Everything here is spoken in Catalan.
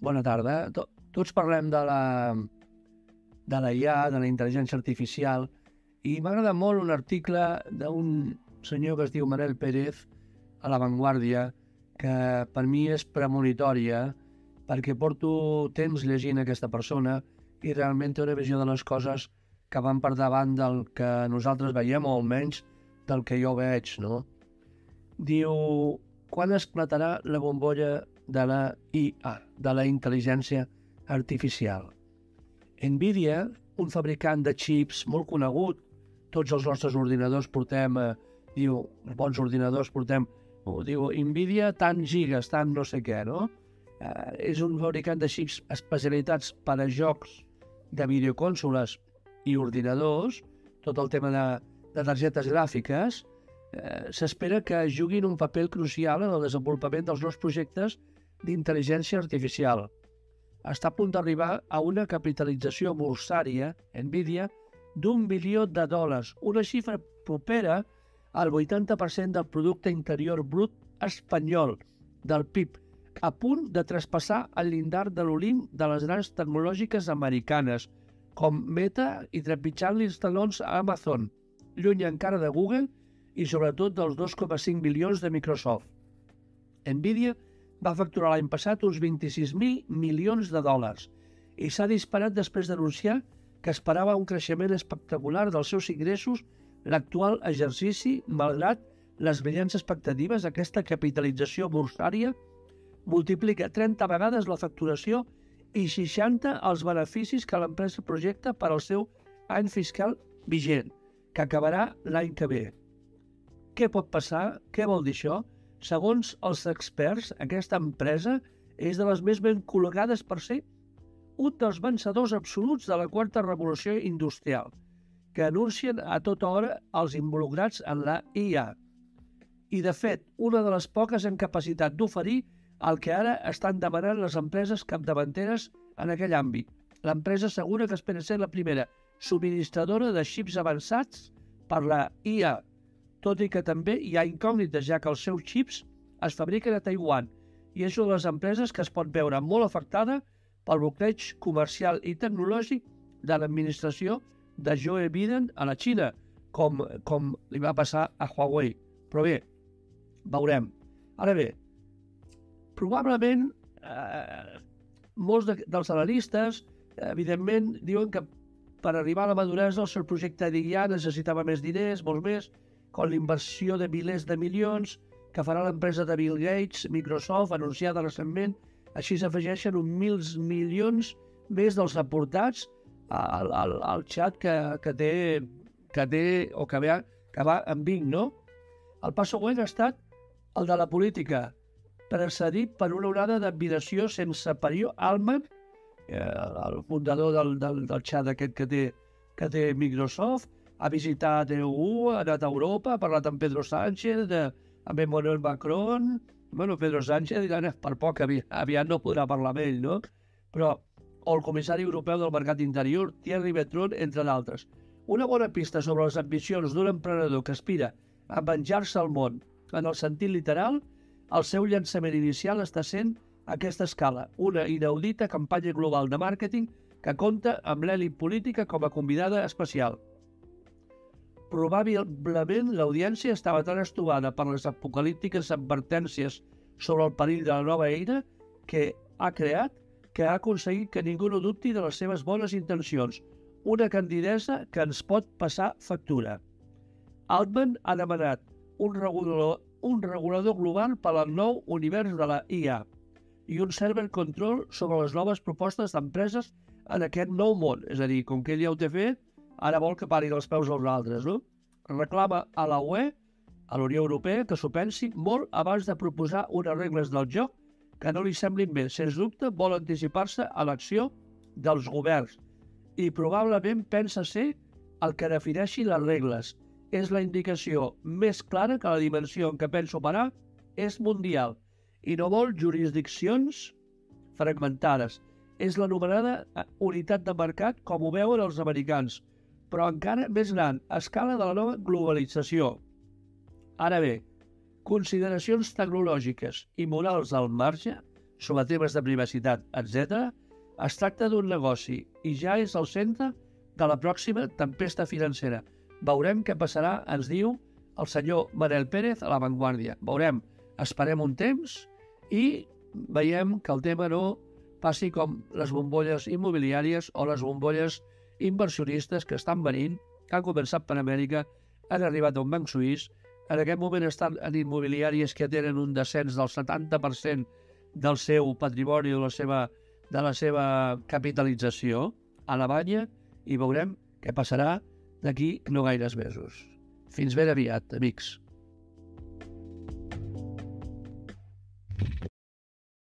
bona tarda. Tots parlem de la, de la IA, de la intel·ligència artificial, i m'agrada molt un article d'un senyor que es diu Manel Pérez a La Vanguardia, que per mi és premonitòria, perquè porto temps llegint aquesta persona i realment té una visió de les coses que van per davant del que nosaltres veiem, o almenys del que jo veig, no? Diu, quan esclatarà la bombolla de la IA, de la intel·ligència artificial? Nvidia, un fabricant de xips molt conegut, tots els nostres ordinadors portem, eh, diu, bons ordinadors portem, oh, diu, Nvidia tant gigas, tant no sé què, no? Eh, és un fabricant de xips especialitats per a jocs de videoconsoles i ordinadors, tot el tema de, de targetes gràfiques, s'espera que juguin un paper crucial en el desenvolupament dels nous projectes d'intel·ligència artificial. Està a punt d'arribar a una capitalització bursària, Nvidia, d'un bilió de dòlars, una xifra propera al 80% del producte interior brut espanyol, del PIB, a punt de traspassar el llindar de l'Olimp de les grans tecnològiques americanes, com Meta i trepitjant-li els talons a Amazon, lluny encara de Google i sobretot dels 2,5 bilions de Microsoft. Nvidia va facturar l'any passat uns 26.000 milions de dòlars i s'ha disparat després d'anunciar que esperava un creixement espectacular dels seus ingressos l'actual exercici, malgrat les brillants expectatives d'aquesta capitalització bursària, multiplica 30 vegades la facturació i 60 els beneficis que l'empresa projecta per al seu any fiscal vigent, que acabarà l'any que ve. Què pot passar? Què vol dir això? Segons els experts, aquesta empresa és de les més ben col·locades per ser un dels vencedors absoluts de la quarta revolució industrial, que anuncien a tota hora els involucrats en la IA. I, de fet, una de les poques en capacitat d'oferir el que ara estan demanant les empreses capdavanteres en aquell àmbit. L'empresa assegura que espera ser la primera subministradora de xips avançats per la IA, tot i que també hi ha incògnites, ja que els seus xips es fabriquen a Taiwan i és una de les empreses que es pot veure molt afectada pel bloqueig comercial i tecnològic de l'administració de Joe Biden a la Xina, com, com li va passar a Huawei. Però bé, veurem. Ara bé, probablement eh, molts de, dels analistes, evidentment, diuen que per arribar a la maduresa el seu projecte d'IA necessitava més diners, molts més, com l'inversió de milers de milions que farà l'empresa de Bill Gates, Microsoft, anunciada recentment, així s'afegeixen uns mil milions més dels aportats al, al, al xat que, que, té, que té o que va, que va en vinc, no? El pas següent ha estat el de la política, precedit per una onada d'admiració sense parió. Alman, eh, el fundador del, del, del xat aquest que té, que té Microsoft, ha visitat EU, ha anat a Europa, ha parlat amb Pedro Sánchez, de, amb Emmanuel Macron, bueno, Pedro Sánchez per poc, aviat, no podrà parlar amb ell, no? Però, o el comissari europeu del mercat interior, Thierry Betron, entre d'altres. Una bona pista sobre les ambicions d'un emprenedor que aspira a venjar-se al món en el sentit literal, el seu llançament inicial està sent aquesta escala, una inaudita campanya global de màrqueting que compta amb l'elit política com a convidada especial. Probablement l'audiència estava tan estovada per les apocalíptiques advertències sobre el perill de la nova eina que ha creat que ha aconseguit que ningú no dubti de les seves bones intencions, una candidesa que ens pot passar factura. Altman ha demanat un regulador, un regulador global per al nou univers de la IA i un server control sobre les noves propostes d'empreses en aquest nou món. És a dir, com que ell ja ho té fet, ara vol que pari dels peus als altres, no? Reclama a la UE, a la Unió Europea, que s'ho pensi molt abans de proposar unes regles del joc que no li semblin bé. Sens dubte, vol anticipar-se a l'acció dels governs i probablement pensa ser el que defineixi les regles. És la indicació més clara que la dimensió en què pensa operar és mundial i no vol jurisdiccions fragmentades. És l'anomenada unitat de mercat com ho veuen els americans, però encara més gran, a escala de la nova globalització. Ara bé, consideracions tecnològiques i morals al marge, sobre temes de privacitat, etc. Es tracta d'un negoci i ja és el centre de la pròxima tempesta financera. Veurem què passarà, ens diu el senyor Manel Pérez a La Vanguardia. Veurem, esperem un temps i veiem que el tema no passi com les bombolles immobiliàries o les bombolles inversionistes que estan venint, que han començat per Amèrica, han arribat a un banc suís, en aquest moment estan en immobiliàries que tenen un descens del 70% del seu patrimoni, de la seva, de la seva capitalització a la banya i veurem què passarà d'aquí no gaires mesos. Fins ben aviat, amics.